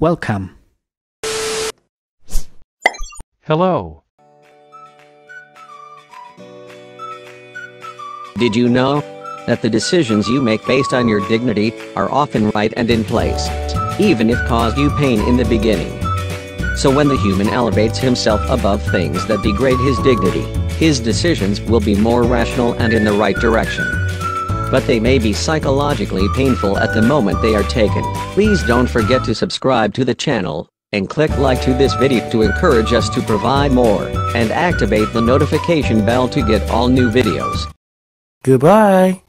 Welcome. Hello. Did you know that the decisions you make based on your dignity are often right and in place, even if caused you pain in the beginning? So when the human elevates himself above things that degrade his dignity, his decisions will be more rational and in the right direction. But they may be psychologically painful at the moment they are taken. Please don't forget to subscribe to the channel, and click like to this video to encourage us to provide more, and activate the notification bell to get all new videos. Goodbye.